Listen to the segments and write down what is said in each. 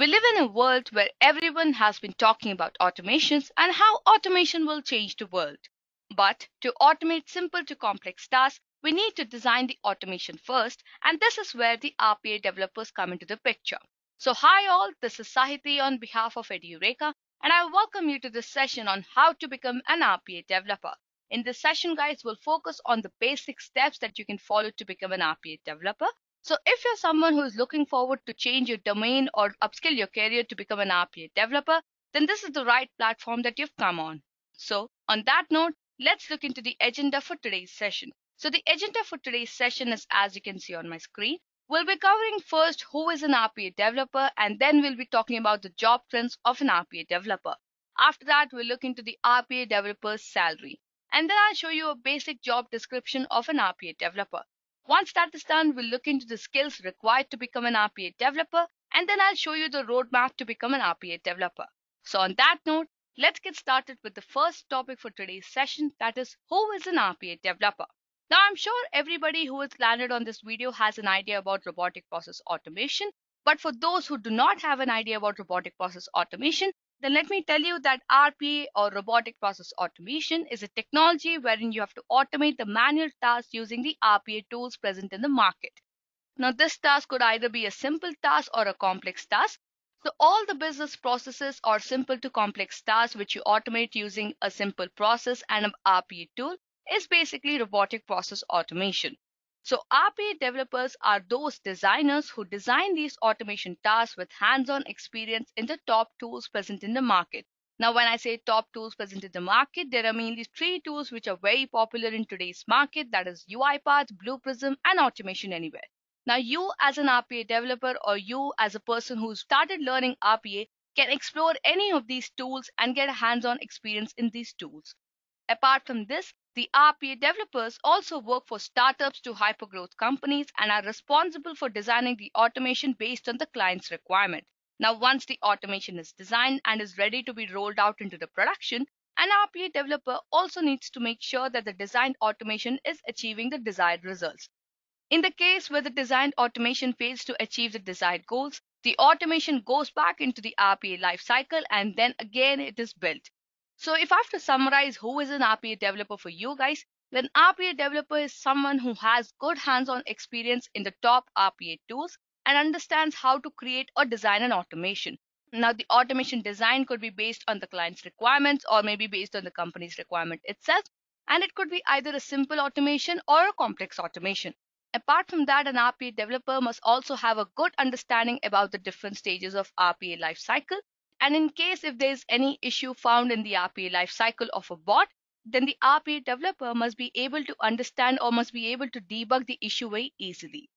We live in a world where everyone has been talking about automations and how automation will change the world. But to automate simple to complex tasks, we need to design the automation first, and this is where the RPA developers come into the picture. So hi all, this is Sahiti on behalf of Edureka, and I welcome you to this session on how to become an RPA developer. In this session, guys, we'll focus on the basic steps that you can follow to become an RPA developer. So if you're someone who is looking forward to change your domain or upskill your career to become an RPA developer, then this is the right platform that you've come on. So on that note, let's look into the agenda for today's session. So the agenda for today's session is as you can see on my screen. We'll be covering first who is an RPA developer and then we'll be talking about the job trends of an RPA developer. After that, we'll look into the RPA developer's salary. And then I'll show you a basic job description of an RPA developer. Once that is done, we'll look into the skills required to become an RPA developer and then I'll show you the roadmap to become an RPA developer. So on that note, let's get started with the first topic for today's session that is who is an RPA developer. Now, I'm sure everybody who has landed on this video has an idea about robotic process automation. But for those who do not have an idea about robotic process automation, then let me tell you that RPA or robotic process automation is a technology wherein you have to automate the manual tasks using the RPA tools present in the market. Now, this task could either be a simple task or a complex task. So all the business processes are simple to complex tasks which you automate using a simple process and an RPA tool is basically robotic process automation. So RPA developers are those designers who design these automation tasks with hands-on experience in the top tools present in the market. Now, when I say top tools present in the market, there are mainly three tools which are very popular in today's market. That is UiPath, Blue Prism, and Automation Anywhere. Now, you as an RPA developer or you as a person who started learning RPA can explore any of these tools and get a hands-on experience in these tools. Apart from this, the RPA developers also work for startups to hypergrowth companies and are responsible for designing the automation based on the client's requirement. Now, once the automation is designed and is ready to be rolled out into the production, an RPA developer also needs to make sure that the designed automation is achieving the desired results. In the case where the designed automation fails to achieve the desired goals, the automation goes back into the RPA lifecycle and then again it is built. So if I have to summarize who is an RPA developer for you guys, then RPA developer is someone who has good hands-on experience in the top RPA tools and understands how to create or design an automation. Now, the automation design could be based on the client's requirements or maybe based on the company's requirement itself. And it could be either a simple automation or a complex automation. Apart from that, an RPA developer must also have a good understanding about the different stages of RPA lifecycle and in case if there is any issue found in the RPA lifecycle of a bot, then the RPA developer must be able to understand or must be able to debug the issue very easily.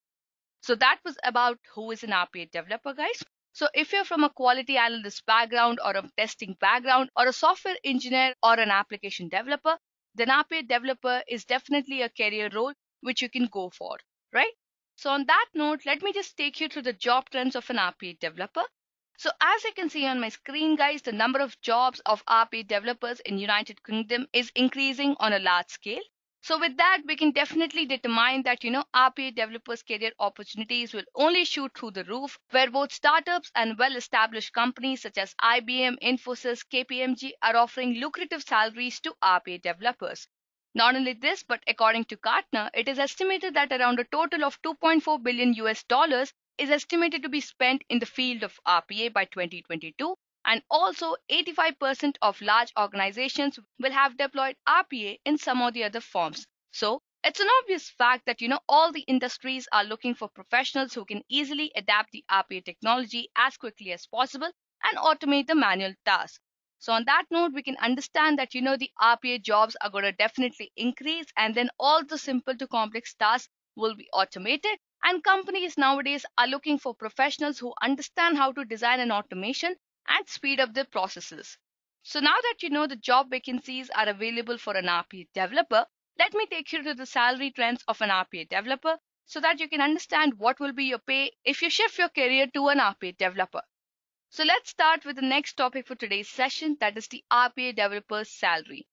So that was about who is an RPA developer, guys. So if you're from a quality analyst background or a testing background or a software engineer or an application developer, then RPA developer is definitely a career role which you can go for, right? So on that note, let me just take you through the job trends of an RPA developer. So as you can see on my screen, guys, the number of jobs of RPA developers in United Kingdom is increasing on a large scale. So with that, we can definitely determine that, you know, RPA developers career opportunities will only shoot through the roof where both startups and well-established companies such as IBM, Infosys, KPMG are offering lucrative salaries to RPA developers. Not only this, but according to Gartner, it is estimated that around a total of 2.4 billion US dollars is estimated to be spent in the field of RPA by 2022 and also 85% of large organizations will have deployed RPA in some or the other forms. So it's an obvious fact that you know all the industries are looking for professionals who can easily adapt the RPA technology as quickly as possible and automate the manual tasks. So on that note, we can understand that you know the RPA jobs are going to definitely increase and then all the simple to complex tasks will be automated and companies nowadays are looking for professionals who understand how to design an automation and speed up their processes. So now that you know the job vacancies are available for an RPA developer, let me take you to the salary trends of an RPA developer so that you can understand what will be your pay if you shift your career to an RPA developer. So let's start with the next topic for today's session that is the RPA developer's salary.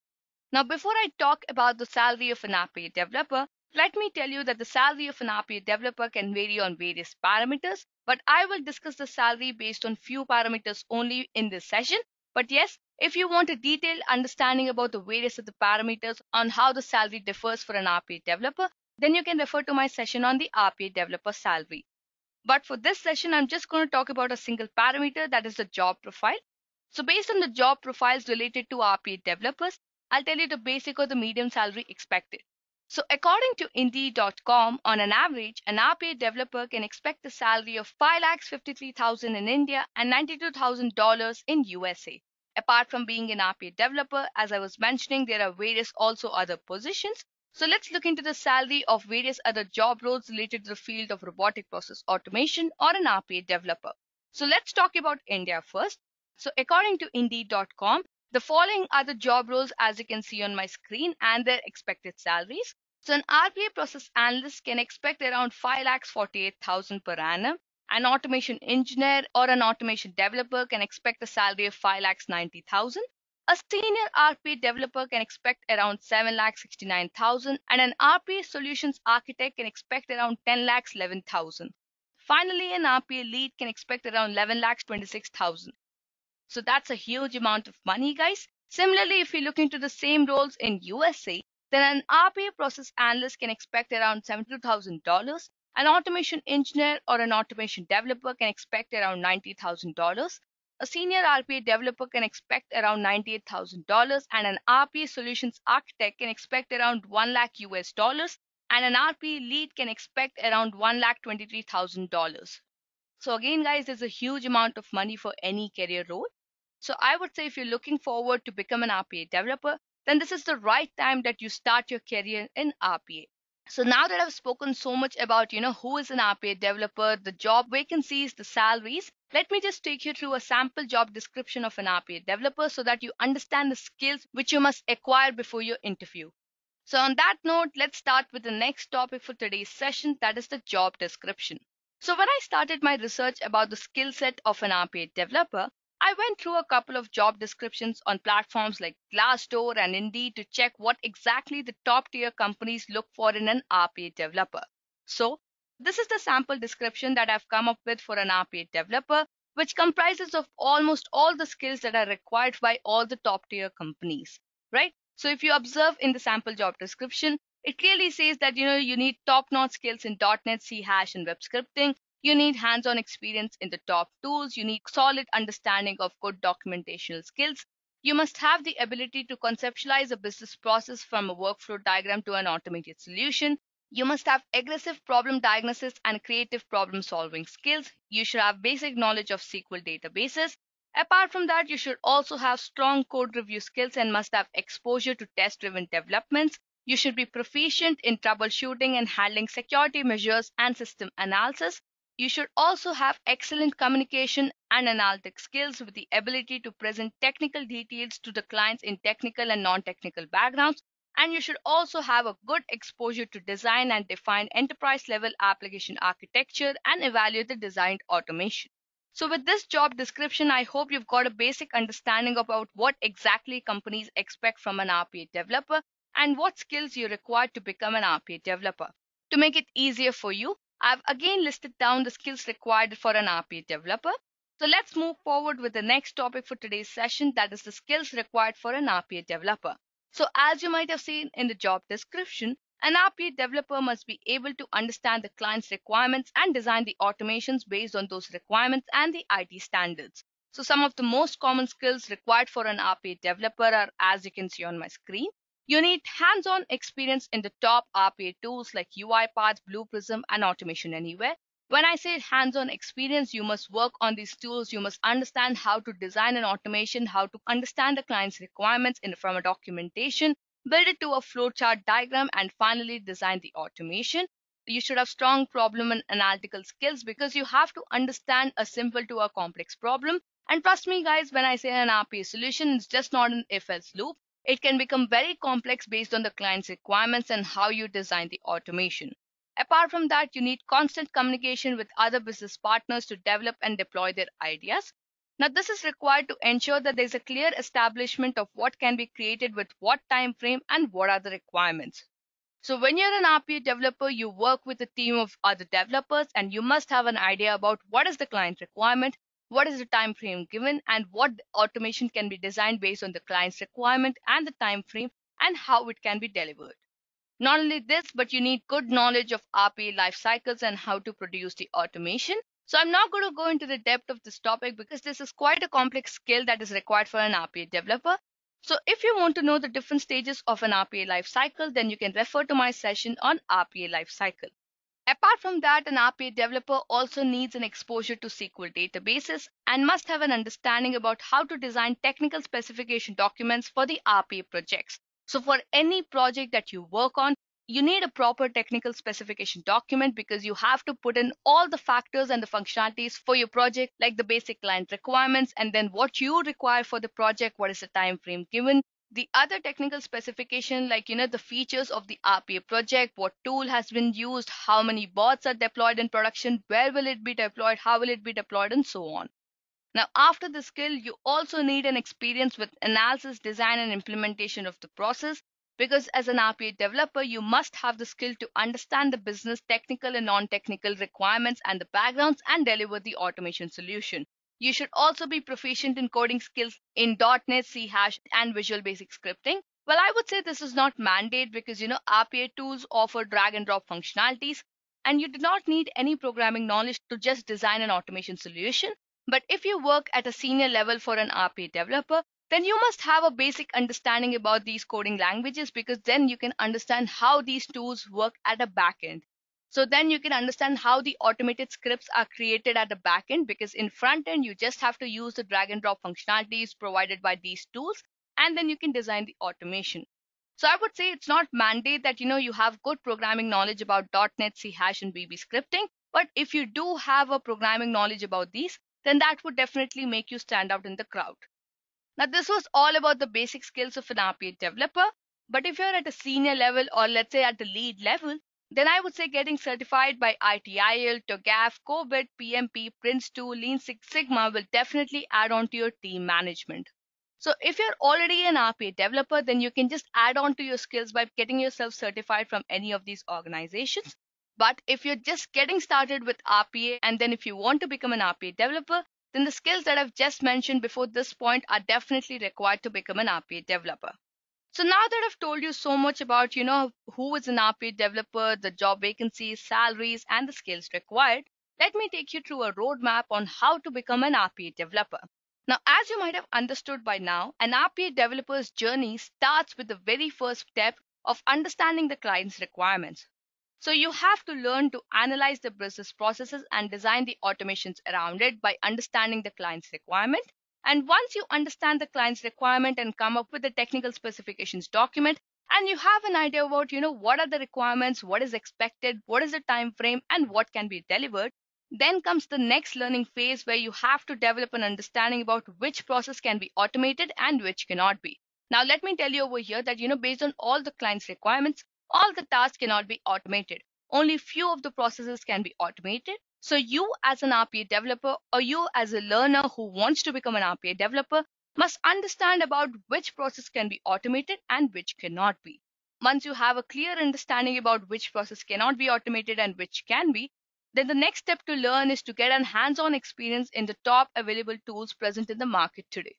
Now, before I talk about the salary of an RPA developer, Let me tell you that the salary of an RPA developer can vary on various parameters, but I will discuss the salary based on few parameters only in this session. But yes, if you want a detailed understanding about the various of the parameters on how the salary differs for an RPA developer, then you can refer to my session on the RPA developer salary. But for this session, I'm just going to talk about a single parameter that is the job profile. So based on the job profiles related to RPA developers, I'll tell you the basic or the medium salary expected. So according to Indeed.com, on an average, an RPA developer can expect a salary of 5,53,000 in India and $92,000 in USA. Apart from being an RPA developer, as I was mentioning, there are various also other positions. So let's look into the salary of various other job roles related to the field of robotic process automation or an RPA developer. So let's talk about India first. So according to Indeed.com, the following are the job roles as you can see on my screen and their expected salaries. So an RPA process analyst can expect around 5 lakhs 48,000 per annum. An automation engineer or an automation developer can expect a salary of 5 lakhs 90,000. A senior RPA developer can expect around 7 lakhs 69,000 and an RPA solutions architect can expect around 10 lakhs 11,000. Finally, an RPA lead can expect around 11 lakhs 26,000. So that's a huge amount of money, guys. Similarly, if you look into the same roles in USA, then an RPA process analyst can expect around $72,000. An automation engineer or an automation developer can expect around $90,000. A senior RPA developer can expect around $98,000 and an RPA solutions architect can expect around 1 lakh US dollars and an RPA lead can expect around 1 lakh $23,000. So again guys, there's a huge amount of money for any career role. So I would say if you're looking forward to become an RPA developer, then this is the right time that you start your career in RPA. So now that I've spoken so much about, you know, who is an RPA developer, the job vacancies, the salaries, let me just take you through a sample job description of an RPA developer so that you understand the skills which you must acquire before your interview. So on that note, let's start with the next topic for today's session, that is the job description. So when I started my research about the skill set of an RPA developer, I went through a couple of job descriptions on platforms like Glassdoor and Indeed to check what exactly the top tier companies look for in an RPA developer. So, this is the sample description that I've come up with for an RPA developer, which comprises of almost all the skills that are required by all the top tier companies, right? So, if you observe in the sample job description, it clearly says that you know you need top-notch skills in .NET, C and web scripting. You need hands-on experience in the top tools. You need solid understanding of good documentational skills. You must have the ability to conceptualize a business process from a workflow diagram to an automated solution. You must have aggressive problem diagnosis and creative problem solving skills. You should have basic knowledge of SQL databases. Apart from that, you should also have strong code review skills and must have exposure to test driven developments. You should be proficient in troubleshooting and handling security measures and system analysis. You should also have excellent communication and analytic skills with the ability to present technical details to the clients in technical and non-technical backgrounds. And you should also have a good exposure to design and define enterprise level application architecture and evaluate the designed automation. So with this job description, I hope you've got a basic understanding about what exactly companies expect from an RPA developer and what skills you require to become an RPA developer. To make it easier for you, I've again listed down the skills required for an RPA developer. So let's move forward with the next topic for today's session that is the skills required for an RPA developer. So as you might have seen in the job description, an RPA developer must be able to understand the client's requirements and design the automations based on those requirements and the IT standards. So some of the most common skills required for an RPA developer are as you can see on my screen. You need hands-on experience in the top RPA tools like UiPath, Blue Prism, and Automation Anywhere. When I say hands-on experience, you must work on these tools. You must understand how to design an automation, how to understand the client's requirements in, from a documentation, build it to a flowchart diagram, and finally design the automation. You should have strong problem and analytical skills because you have to understand a simple to a complex problem. And trust me, guys, when I say an RPA solution, it's just not an if-else loop. It can become very complex based on the client's requirements and how you design the automation. Apart from that, you need constant communication with other business partners to develop and deploy their ideas. Now, this is required to ensure that there's a clear establishment of what can be created with what time frame and what are the requirements. So when you're an RPA developer, you work with a team of other developers and you must have an idea about what is the client requirement, what is the time frame given, and what automation can be designed based on the client's requirement and the time frame and how it can be delivered. Not only this, but you need good knowledge of RPA life cycles and how to produce the automation. So I'm not going to go into the depth of this topic because this is quite a complex skill that is required for an RPA developer. So if you want to know the different stages of an RPA life cycle, then you can refer to my session on RPA life cycle. Apart from that, an RPA developer also needs an exposure to SQL databases and must have an understanding about how to design technical specification documents for the RPA projects. So for any project that you work on, you need a proper technical specification document because you have to put in all the factors and the functionalities for your project like the basic client requirements and then what you require for the project what is the time frame given the other technical specification like you know the features of the rpa project what tool has been used how many bots are deployed in production where will it be deployed how will it be deployed and so on now after the skill you also need an experience with analysis design and implementation of the process because as an RPA developer, you must have the skill to understand the business technical and non-technical requirements and the backgrounds and deliver the automation solution. You should also be proficient in coding skills in .NET, C Hash, and Visual Basic Scripting. Well, I would say this is not mandate because you know RPA tools offer drag and drop functionalities, and you do not need any programming knowledge to just design an automation solution. But if you work at a senior level for an RPA developer, then you must have a basic understanding about these coding languages because then you can understand how these tools work at a backend. So then you can understand how the automated scripts are created at the backend because in front end you just have to use the drag and drop functionalities provided by these tools and then you can design the automation. So I would say it's not mandate that you know you have good programming knowledge about .NET, C Hash and VB scripting, but if you do have a programming knowledge about these, then that would definitely make you stand out in the crowd. Now, this was all about the basic skills of an RPA developer. But if you're at a senior level or let's say at the lead level, then I would say getting certified by ITIL, TOGAF, COBIT, PMP, Prince2, Lean Six Sigma will definitely add on to your team management. So if you're already an RPA developer, then you can just add on to your skills by getting yourself certified from any of these organizations. But if you're just getting started with RPA and then if you want to become an RPA developer, then the skills that I've just mentioned before this point are definitely required to become an RPA developer. So now that I've told you so much about, you know, who is an RPA developer, the job vacancies, salaries, and the skills required, let me take you through a roadmap on how to become an RPA developer. Now, as you might have understood by now, an RPA developer's journey starts with the very first step of understanding the client's requirements. So you have to learn to analyze the business processes and design the automations around it by understanding the client's requirement. And once you understand the client's requirement and come up with the technical specifications document, and you have an idea about, you know, what are the requirements, what is expected, what is the time frame, and what can be delivered, then comes the next learning phase where you have to develop an understanding about which process can be automated and which cannot be. Now, let me tell you over here that, you know, based on all the client's requirements, all the tasks cannot be automated. Only few of the processes can be automated. So you as an RPA developer or you as a learner who wants to become an RPA developer must understand about which process can be automated and which cannot be. Once you have a clear understanding about which process cannot be automated and which can be, then the next step to learn is to get an hands-on experience in the top available tools present in the market today.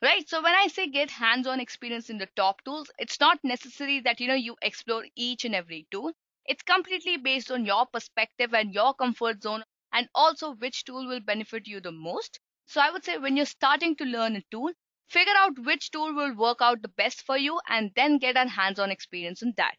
Right? So when i say get hands-on experience in the top tools it's not necessary that you know you explore each and every tool it's completely based on your perspective and your comfort zone and also which tool will benefit you the most so i would say when you're starting to learn a tool figure out which tool will work out the best for you and then get a hands-on experience in that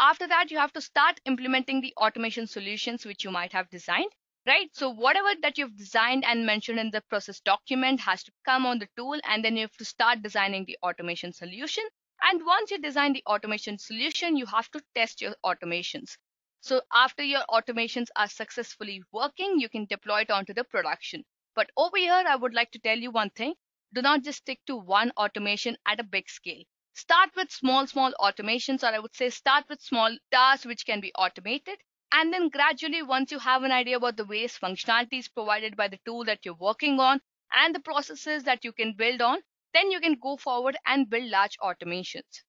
after that you have to start implementing the automation solutions which you might have designed right? So whatever that you've designed and mentioned in the process document has to come on the tool and then you have to start designing the automation solution. And once you design the automation solution, you have to test your automations. So after your automations are successfully working, you can deploy it onto the production. But over here, I would like to tell you one thing. Do not just stick to one automation at a big scale. Start with small, small automations, or I would say start with small tasks which can be automated and then gradually, once you have an idea about the various functionalities provided by the tool that you're working on and the processes that you can build on, then you can go forward and build large automations.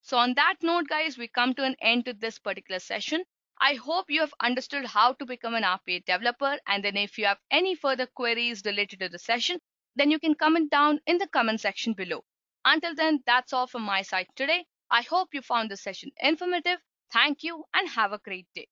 So, on that note, guys, we come to an end to this particular session. I hope you have understood how to become an RPA developer. And then, if you have any further queries related to the session, then you can comment down in the comment section below. Until then, that's all from my side today. I hope you found this session informative. Thank you and have a great day.